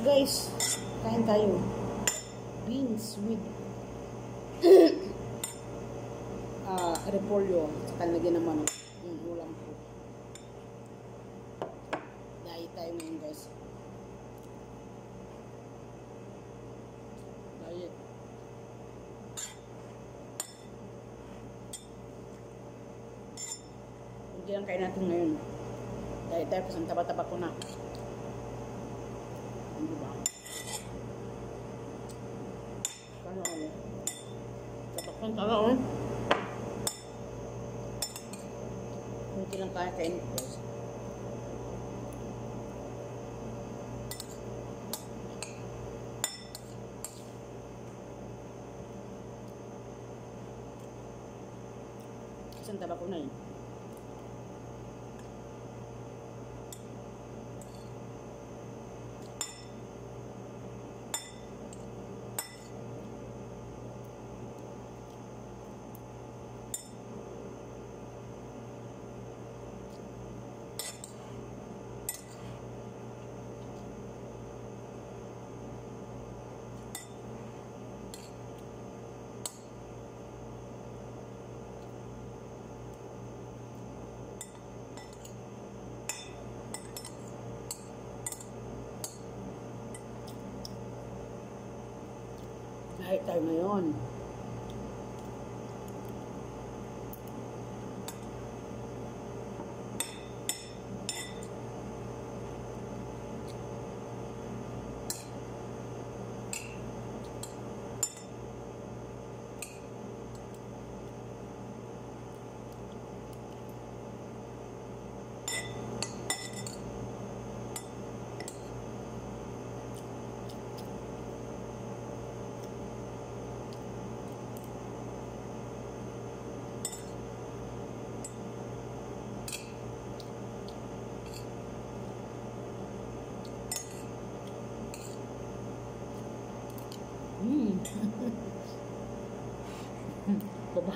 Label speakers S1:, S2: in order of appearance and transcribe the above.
S1: guys. Kain tayo. Beans with ah repolyo. Saka lagyan ng manok. Yung ulam ko. Diet tayo ngayon guys. Diet. Hindi lang kain natin ngayon. Diet tayo kasi ang taba-taba ko na. Ano? Kano ano? Tapak ng tara oh. Hindi lang kaya kain ko. Kasi ang taba ko na yun. Kahit tayo 嗯，好吧。